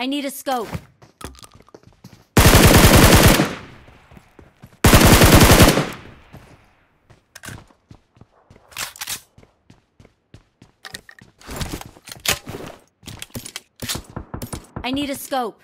I need a scope. I need a scope.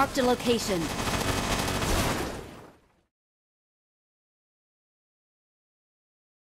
Marked a location.